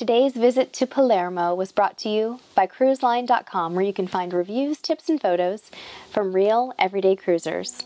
Today's visit to Palermo was brought to you by cruiseline.com, where you can find reviews, tips, and photos from real, everyday cruisers.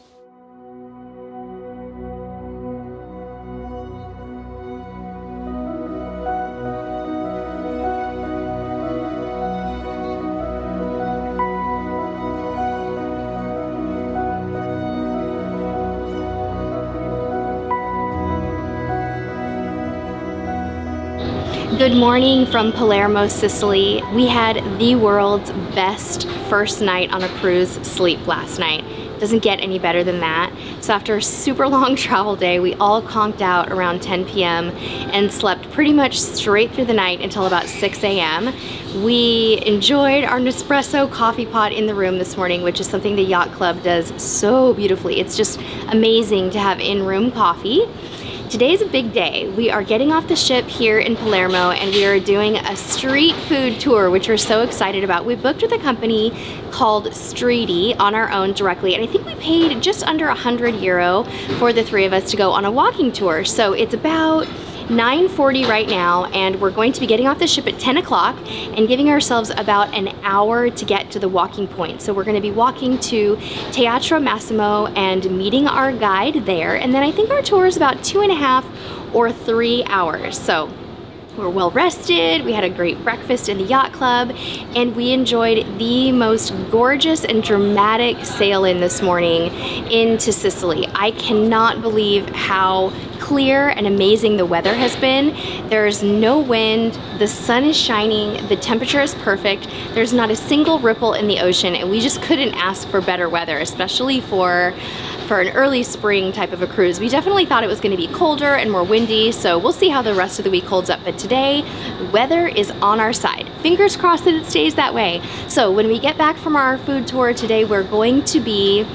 Morning from Palermo, Sicily. We had the world's best first night on a cruise sleep last night. Doesn't get any better than that. So after a super long travel day, we all conked out around 10 p.m. and slept pretty much straight through the night until about 6 a.m. We enjoyed our Nespresso coffee pot in the room this morning, which is something the Yacht Club does so beautifully. It's just amazing to have in-room coffee. Today's a big day. We are getting off the ship here in Palermo and we are doing a street food tour, which we're so excited about. We booked with a company called Streaty on our own directly, and I think we paid just under 100 euro for the three of us to go on a walking tour. So it's about 9.40 right now and we're going to be getting off the ship at 10 o'clock and giving ourselves about an hour to get to the walking point. So we're gonna be walking to Teatro Massimo and meeting our guide there. And then I think our tour is about two and a half or three hours. So we're well rested, we had a great breakfast in the yacht club, and we enjoyed the most gorgeous and dramatic sail in this morning into Sicily. I cannot believe how clear and amazing the weather has been. There's no wind, the sun is shining, the temperature is perfect, there's not a single ripple in the ocean, and we just couldn't ask for better weather, especially for for an early spring type of a cruise. We definitely thought it was gonna be colder and more windy, so we'll see how the rest of the week holds up. But today, weather is on our side. Fingers crossed that it stays that way. So when we get back from our food tour today, we're going to be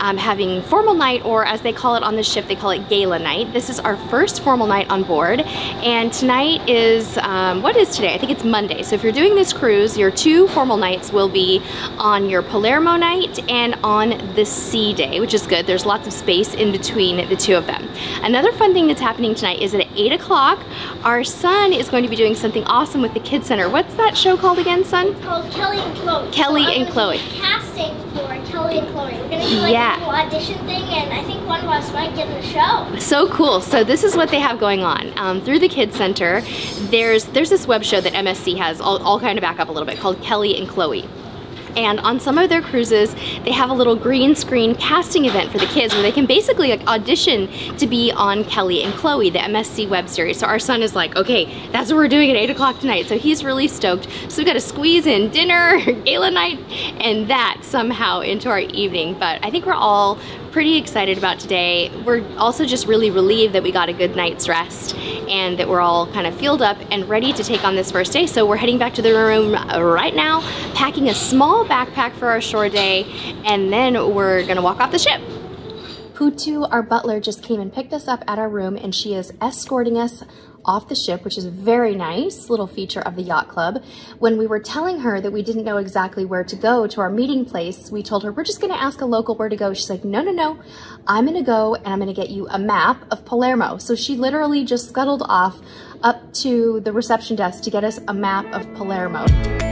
um, having formal night, or as they call it on the ship, they call it gala night. This is our first formal night on board, and tonight is, um, what is today? I think it's Monday. So if you're doing this cruise, your two formal nights will be on your Palermo night and on the sea day, which is good. There's lots of space in between the two of them. Another fun thing that's happening tonight is at 8 o'clock, our son is going to be doing something awesome with the Kids Center. What's that show called again, son? It's called Kelly and Chloe. Kelly so and Chloe. casting for Kelly and Chloe. We're gonna do like Yeah. a little audition thing, and I think one of us might get in the show. So cool. So this is what they have going on. Um, through the Kids Center, there's there's this web show that MSC has. I'll, I'll kind of back up a little bit called Kelly and Chloe. And on some of their cruises, they have a little green screen casting event for the kids where they can basically like, audition to be on Kelly and Chloe, the MSC web series. So our son is like, okay, that's what we're doing at 8 o'clock tonight. So he's really stoked. So we've got to squeeze in dinner, gala night, and that somehow into our evening. But I think we're all pretty excited about today. We're also just really relieved that we got a good night's rest and that we're all kind of fueled up and ready to take on this first day. So we're heading back to the room right now, packing a small backpack for our shore day, and then we're gonna walk off the ship. Putu, our butler, just came and picked us up at our room and she is escorting us off the ship, which is a very nice little feature of the yacht club. When we were telling her that we didn't know exactly where to go to our meeting place, we told her, we're just gonna ask a local where to go. She's like, no, no, no, I'm gonna go and I'm gonna get you a map of Palermo. So she literally just scuttled off up to the reception desk to get us a map of Palermo.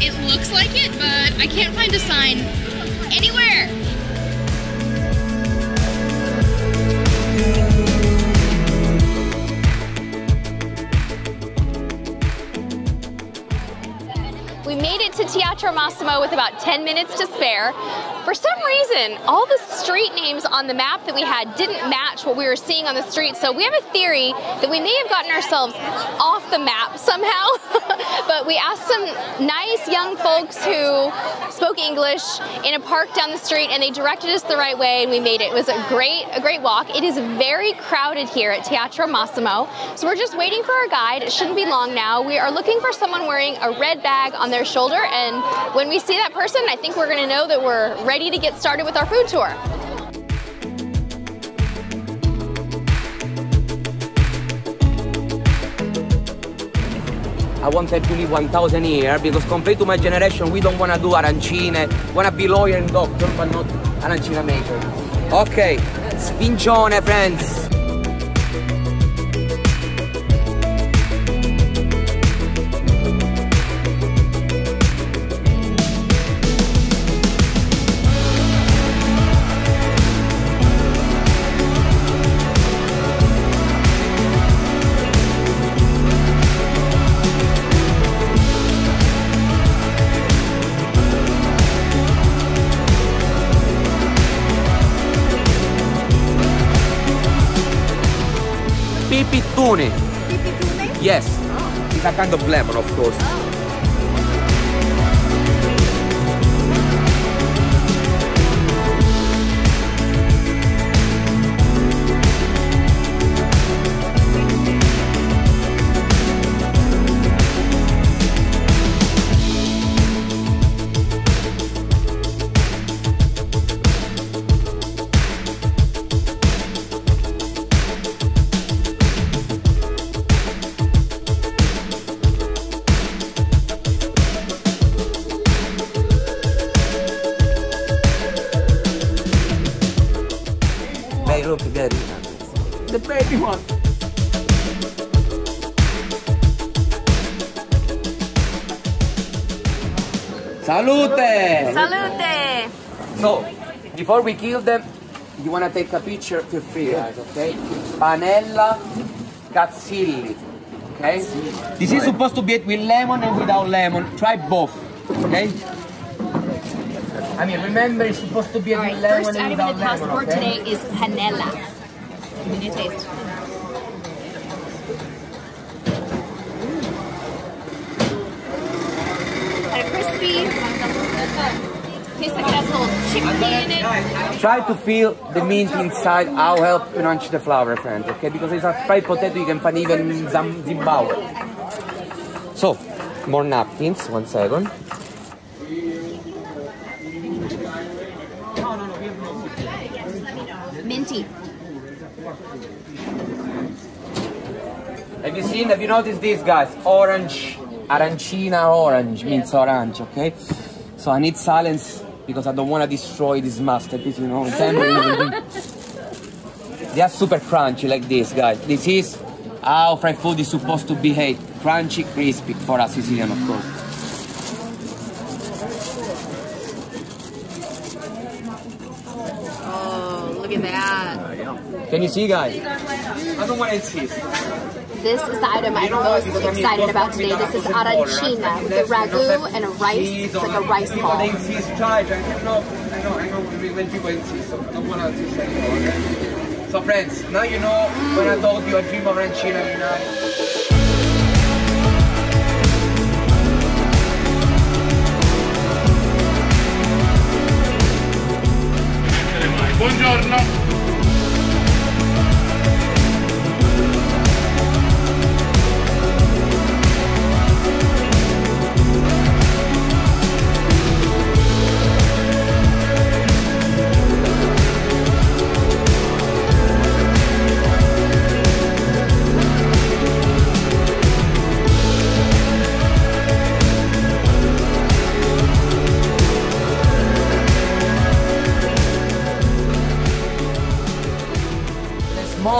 It looks like it, but I can't find a sign anywhere. We made it to Teatro Massimo with about 10 minutes to spare. For some reason, all the street names on the map that we had didn't match what we were seeing on the street, so we have a theory that we may have gotten ourselves off the map somehow. but we asked some nice young folks who spoke English in a park down the street and they directed us the right way and we made it. It was a great, a great walk. It is very crowded here at Teatro Massimo, so we're just waiting for our guide. It shouldn't be long now. We are looking for someone wearing a red bag on their shoulder and when we see that person, I think we're gonna know that we're ready to get started with our food tour. I wanted to live 1000 years because compared to my generation, we don't want to do arancine, want to be lawyer and doctor, but not arancina maker. Ok, spincione friends. Pipitune. Yes. It's a kind of lemon, of course. They look good. The baby one. Salute! Salute! So, before we kill them, you wanna take a picture, feel free guys, okay? Panella Cazzilli, okay? This is supposed to be it with lemon and without lemon. Try both, okay? I mean, remember it's supposed to be it All right, lemon first and item in the lemon, passport okay? today is panella. Give me a taste. Kind of crispy. Tastes like it has a little chickpea in it. Try to feel the mint inside, I'll help to launch the flower, friends, okay? Because it's a fried potato you can find even in Zam- Zimbabwe. So, more napkins, one second. Have you have you noticed this, guys? Orange, arancina orange means orange, okay? So I need silence because I don't want to destroy this masterpiece, you know? They are super crunchy like this, guys. This is how fried food is supposed to behave. Crunchy, crispy, for us Sicilian, of course. Oh, look at that. Can you see, guys? I don't want to insist. This is the item I'm most excited about today. This is arancina with a ragu and a rice. It's like a rice ball. they insist, try, try. I know, I know, when people insist, so don't want to insist anymore, okay? So friends, now you know when I told you I dream of arancina every night. Buongiorno.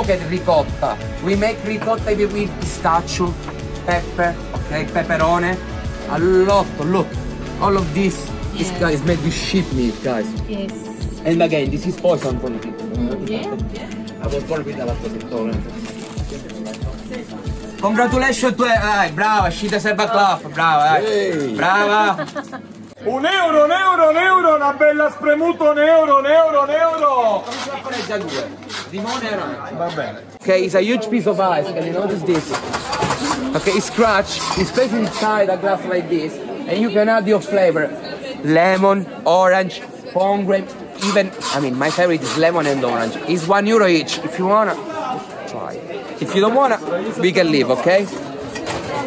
Smoked ricotta. We make ricotta with pistachio, pepper, okay, pepperone. A lot, look. all of this, this Yeah. guy is made with sheep meat, guys. Yes. And again, this is poison for the people. I was born with a lactose. Congratulations to dai, brava, ci ti serve a clap, brava, dai. Brava. Un euro, un euro, un euro, una bella spremuta, un euro, un euro, un euro. Già due. Limone e arancia. Va bene. Okay, it's a huge piece of ice. Can you notice this? Okay, it's scratch. It's placed inside a glass like this, and you can add your flavor: lemon, orange, pomegranate. Even, I mean, my favorite is lemon and orange. It's one euro each. If you wanna, try. If you don't wanna, we can leave. Okay?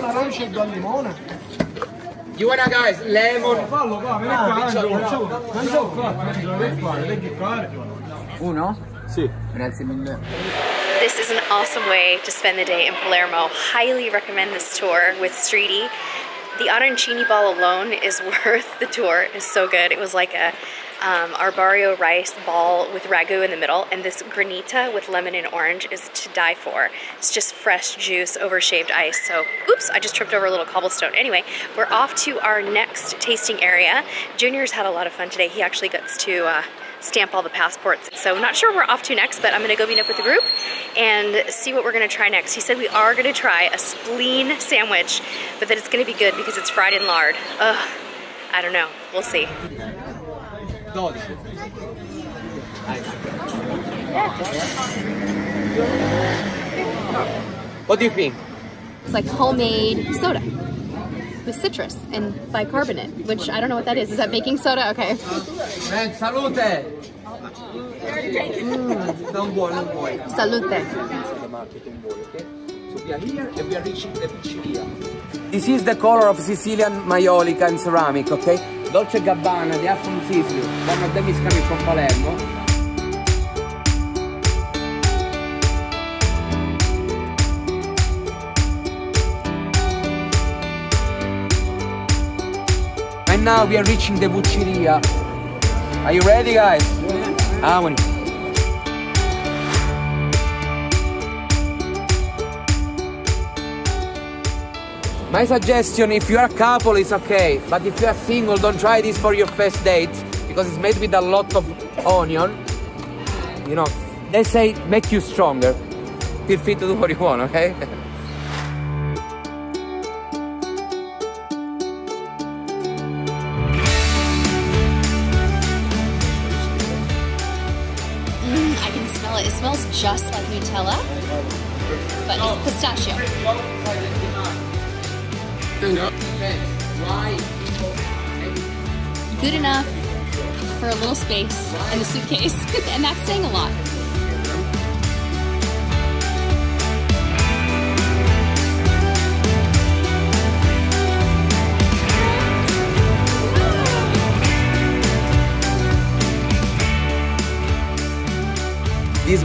L'arancia e dal limone. You wanna, guys? Lemon. Fallo qua, vieni qua, Angelo. L'ho fatto, non ce l'ho fare, devi fare. Uno? Sì. Grazie mille. This is an awesome way to spend the day in Palermo. Highly recommend this tour with Streaty. The arancini ball alone is worth the tour. It's so good. It was like a um, arborio rice ball with ragu in the middle, and this granita with lemon and orange is to die for. It's just fresh juice over shaved ice. So, oops, I just tripped over a little cobblestone. Anyway, we're off to our next tasting area. Junior's had a lot of fun today. He actually gets to uh, stamp all the passports. So not sure where we're off to next, but I'm gonna go meet up with the group and see what we're gonna try next. He said we are gonna try a spleen sandwich, but that it's gonna be good because it's fried in lard. Ugh, I don't know, we'll see. What do you think? It's like homemade soda with citrus and bicarbonate, which I don't know what that is. Is that baking soda? Okay. Man, salute! Mm, non vuoi, non vuoi. Salute. So we are here and we are reaching the pizzeria. This is the color of Sicilian Maiolica and ceramic, okay? Dolce Gabbana, they are from Sicily. One of them is coming from Palermo. And now we are reaching the Vucciria. Are you ready guys? Ah, when- My suggestion, if you are a couple, it's okay. But if you are single, don't try this for your first date because it's made with a lot of onion. You know, they say make you stronger. Feel free to do what you want, okay? just like Nutella, but it's pistachio. Good enough for a little space in the suitcase, and that's saying a lot.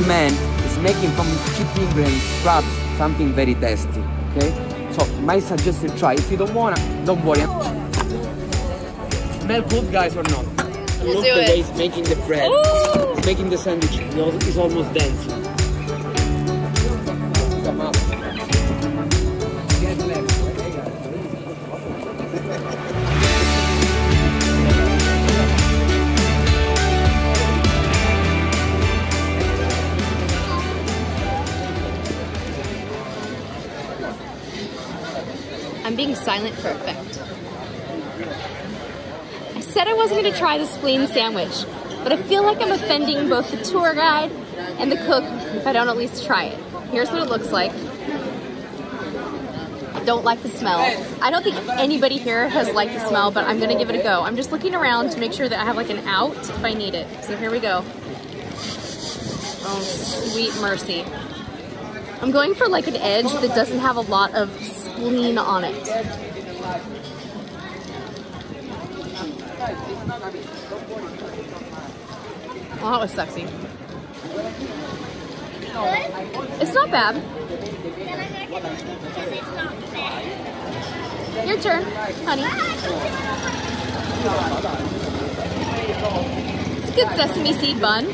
man is making from cheap ingredients scraps something very tasty. Okay? So my suggestion try. If you don't wanna, don't worry. Smell good guys or not? Look do the it. way he's making the bread. Ooh. He's making the sandwich. It's almost dancing. I'm silent for effect. I said I wasn't going to try the spleen sandwich, but I feel like I'm offending both the tour guide and the cook if I don't at least try it. Here's what it looks like. I don't like the smell. I don't think anybody here has liked the smell, but I'm gonna give it a go. I'm just looking around to make sure that I have like an out if I need it. So here we go. Oh, sweet mercy. I'm going for like an edge that doesn't have a lot of spleen on it. Oh, that was sexy. Good? It's not bad. Your turn, honey. It's a good sesame seed bun.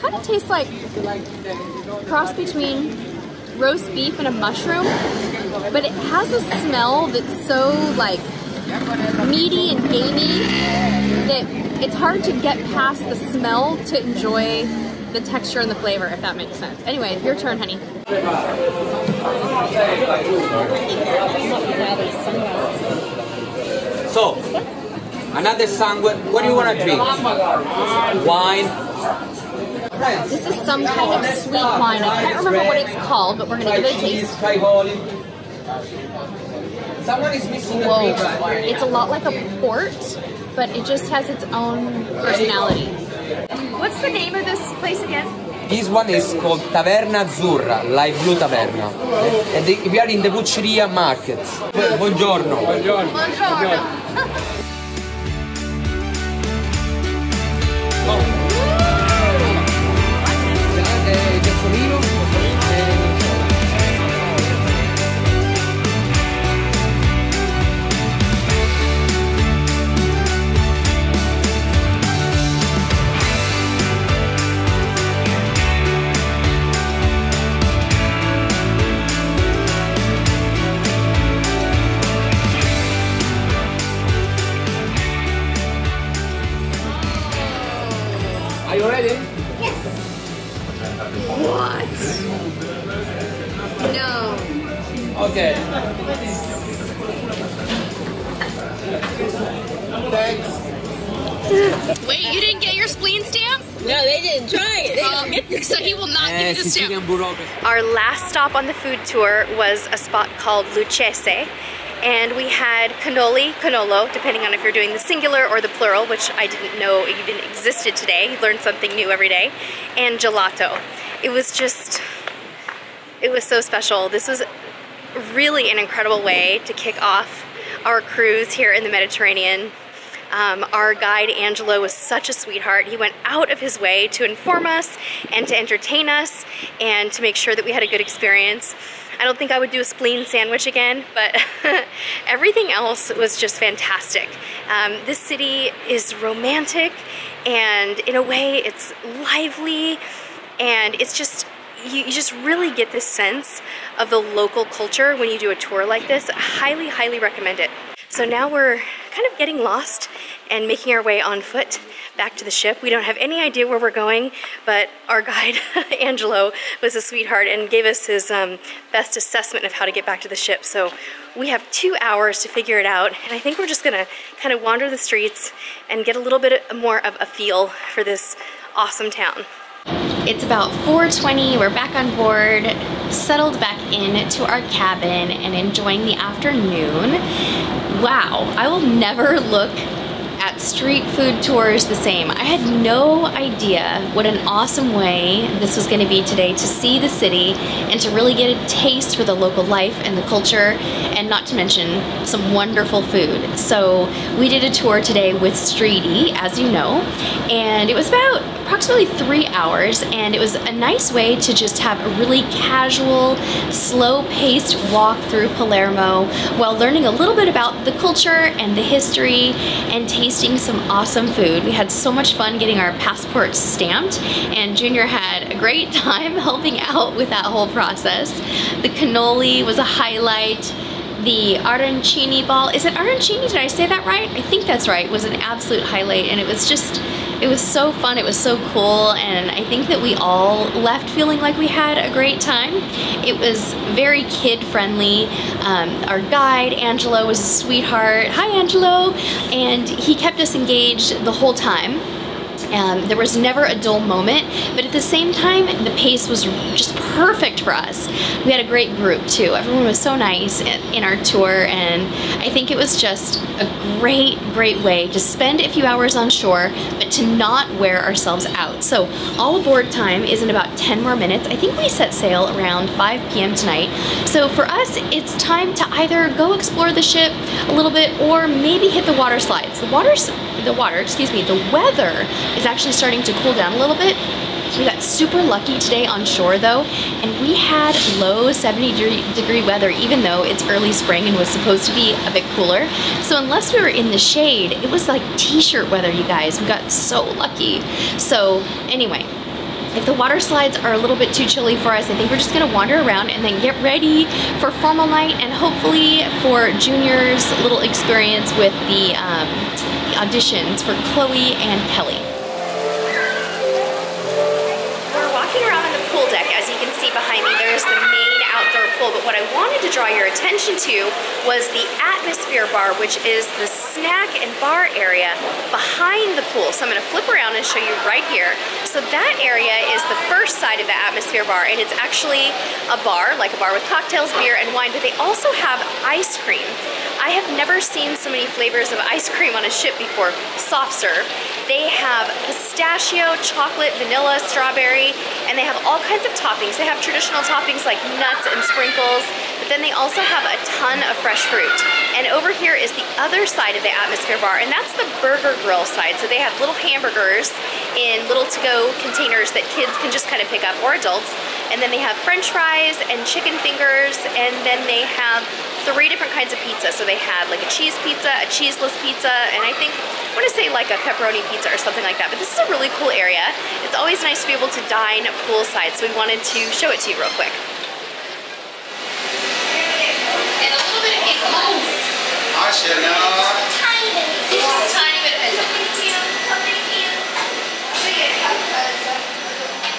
Kind of tastes like cross between roast beef and a mushroom, but it has a smell that's so like meaty and gamey that it's hard to get past the smell to enjoy the texture and the flavor, if that makes sense. Anyway, your turn, honey. So, another sandwich. What do you want to drink? Wine. This is some kind of sweet wine. I can't remember what it's called, but we're gonna give it a taste. Try Holly. Someone is missing a Whoa. It's a lot like a port, but it just has its own personality. What's the name of this place again? This one is called Taverna Azzurra, Live Blue Taverna. And we are in the Bucceria Market. Bu- Buongiorno. Eh, Bureaucracy. Our last stop on the food tour was a spot called Lucchese, and we had cannoli, cannolo, depending on if you're doing the singular or the plural, which I didn't know even existed today. You learn something new every day, and gelato. It was just, it was so special. This was really an incredible way to kick off our cruise here in the Mediterranean. Um, our guide Angelo was such a sweetheart. He went out of his way to inform us and to entertain us and to make sure that we had a good experience. I don't think I would do a spleen sandwich again, but everything else was just fantastic. Um, this city is romantic and in a way it's lively and it's just you, you just really get this sense of the local culture when you do a tour like this. I highly, highly recommend it. So now we're kind of getting lost and making our way on foot back to the ship. We don't have any idea where we're going, but our guide, Angelo, was a sweetheart and gave us his um, best assessment of how to get back to the ship. So we have two hours to figure it out, and I think we're just gonna kind of wander the streets and get a little bit more of a feel for this awesome town. It's about 4.20, we're back on board, settled back into our cabin and enjoying the afternoon. Wow, I will never look at street food tours the same. I had no idea what an awesome way this was gonna be today to see the city and to really get a taste for the local life and the culture and not to mention some wonderful food. So we did a tour today with Streaty, as you know, and it was about approximately three hours and it was a nice way to just have a really casual, slow-paced walk through Palermo while learning a little bit about the culture and the history and tasting some awesome food. We had so much fun getting our passports stamped and Junior had a great time helping out with that whole process. The cannoli was a highlight the arancini ball. Is it arancini? Did I say that right? I think that's right. Was an absolute highlight and it was just it was so fun. It was so cool and I think that we all left feeling like we had a great time. It was very kid friendly. Um, our guide Angelo was a sweetheart. Hi Angelo and he kept us engaged the whole time. Um, there was never a dull moment, but at the same time, the pace was just perfect for us. We had a great group too. Everyone was so nice in, our tour, and I think it was just a great, great way to spend a few hours on shore, but to not wear ourselves out. So all aboard time is in about 10 more minutes. I think we set sail around 5 p.m. tonight. So for us, it's time to either go explore the ship a little bit or maybe hit the water slides. The water's the water, excuse me, the weather is actually starting to cool down a little bit. We got super lucky today on shore though, and we had low 70 degree, weather even though it's early spring and was supposed to be a bit cooler. So unless we were in the shade, it was like t-shirt weather, you guys. We got so lucky. So anyway, if the water slides are a little bit too chilly for us, I think we're just gonna wander around and then get ready for formal night and hopefully for Junior's little experience with the, um, the auditions for Chloe and Kelly. We're walking around on the pool deck. As you can see behind me, there's the main outdoor pool. But what I wanted to draw your attention to was the Atmosphere Bar, which is the snack and bar area behind the pool. So I'm gonna flip around and show you right here. So that area is the first side of the Atmosphere Bar, and it's actually a bar, like a bar with cocktails, beer, and wine, but they also have ice cream. I have never seen so many flavors of ice cream on a ship before, soft serve. They have pistachio, chocolate, vanilla, strawberry, and they have all kinds of toppings. They have traditional toppings like nuts and sprinkles, but then they also have a ton of fresh fruit. And over here is the other side of the Atmosphere Bar, and that's the burger grill side. So they have little hamburgers in little to-go containers that kids can just kind of pick up, or adults. And then they have french fries and chicken fingers, and then they have three different kinds of pizza. So they had like a cheese pizza, a cheeseless pizza, and I think, I want to say like a pepperoni pizza or something like that. But this is a really cool area. It's always nice to be able to dine poolside, so we wanted to show it to you real quick. And a little bit of hazelnuts. Just.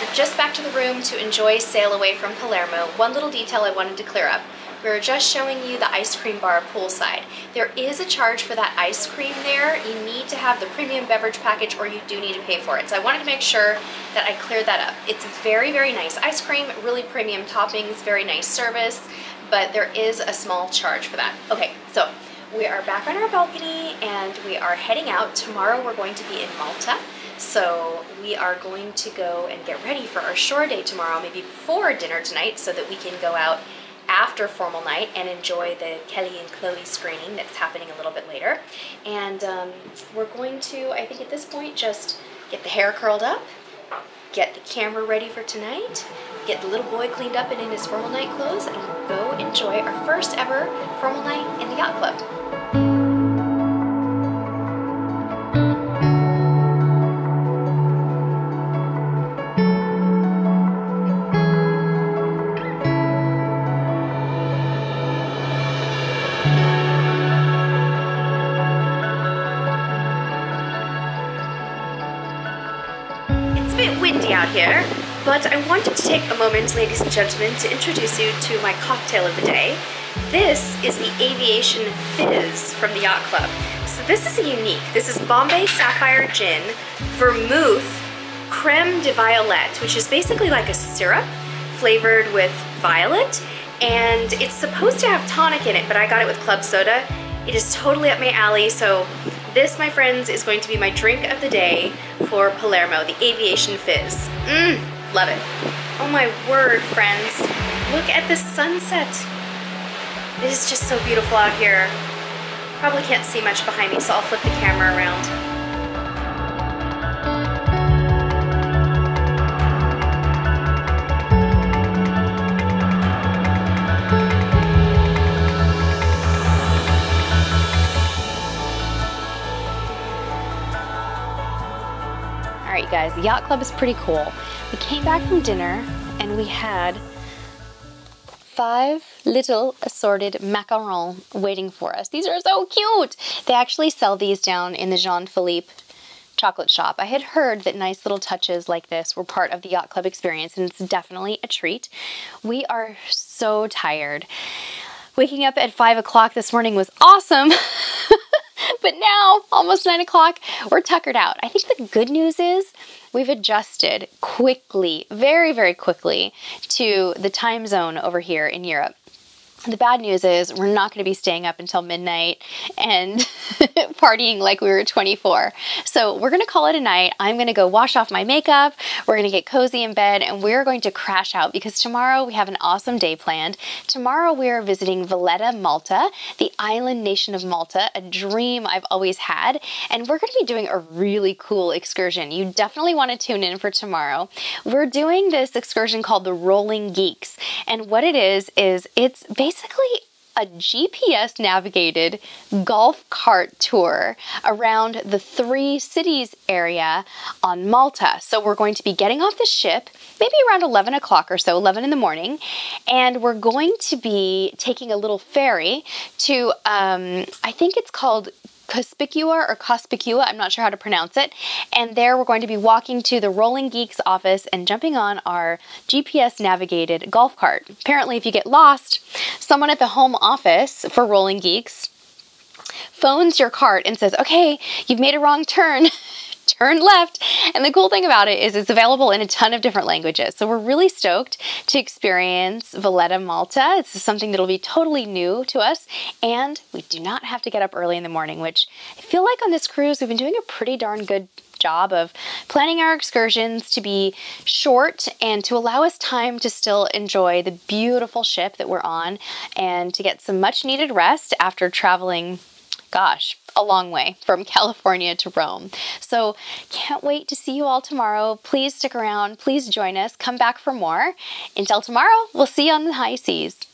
We're just back to the room to enjoy Sail Away from Palermo. One little detail I wanted to clear up. We were just showing you the ice cream bar poolside. There is a charge for that ice cream there. You need to have the premium beverage package or you do need to pay for it. So I wanted to make sure that I cleared that up. It's very, very nice ice cream, really premium toppings, very nice service, but there is a small charge for that. Okay, so we are back on our balcony and we are heading out. Tomorrow we're going to be in Malta. So we are going to go and get ready for our shore day tomorrow, maybe before dinner tonight, so that we can go out after formal night and enjoy the Kelly and Chloe screening that's happening a little bit later. And um, we're going to, I think at this point, just get the hair curled up, get the camera ready for tonight, get the little boy cleaned up and in his formal night clothes, and go enjoy our first ever formal night in the yacht club. But I wanted to take a moment, ladies and gentlemen, to introduce you to my cocktail of the day. This is the Aviation Fizz from the Yacht Club. So this is a unique. This is Bombay Sapphire Gin, Vermouth, Creme de Violette, which is basically like a syrup flavored with violet, and it's supposed to have tonic in it, but I got it with club soda. It is totally up my alley, so this, my friends, is going to be my drink of the day for Palermo, the Aviation Fizz. Mmm, love it. Oh my word, friends. Look at this sunset. It is just so beautiful out here. Probably can't see much behind me, so I'll flip the camera around. Right, you guys, the yacht club is pretty cool. We came back from dinner and we had five little assorted macarons waiting for us. These are so cute. They actually sell these down in the Jean Philippe chocolate shop. I had heard that nice little touches like this were part of the yacht club experience, and it's definitely a treat. We are so tired. Waking up at five o'clock this morning was awesome. but now, almost nine o'clock, we're tuckered out. I think the good news is we've adjusted quickly, very, very quickly, to the time zone over here in Europe. The bad news is we're not going to be staying up until midnight and partying like we were 24. So we're going to call it a night. I'm going to go wash off my makeup. We're going to get cozy in bed and we're going to crash out because tomorrow we have an awesome day planned. Tomorrow we are visiting Valletta, Malta, the island nation of Malta, a dream I've always had. And we're going to be doing a really cool excursion. You definitely want to tune in for tomorrow. We're doing this excursion called the Rolling Geeks. And what it is, is it's basically a GPS navigated golf cart tour around the three cities area on Malta. So we're going to be getting off the ship maybe around 11 o'clock or so, 11 in the morning, and we're going to be taking a little ferry to, um, I think it's called Cospicua or Cospicua, I'm not sure how to pronounce it. And there we're going to be walking to the Rolling Geeks office and jumping on our GPS navigated golf cart. Apparently, if you get lost, someone at the home office for Rolling Geeks phones your cart and says, okay, you've made a wrong turn. turn left. And the cool thing about it is it's available in a ton of different languages. So we're really stoked to experience Valletta Malta. It's something that'll be totally new to us. And we do not have to get up early in the morning, which I feel like on this cruise, we've been doing a pretty darn good job of planning our excursions to be short and to allow us time to still enjoy the beautiful ship that we're on and to get some much needed rest after traveling gosh, a long way from California to Rome. So can't wait to see you all tomorrow. Please stick around. Please join us. Come back for more. Until tomorrow, we'll see you on the high seas.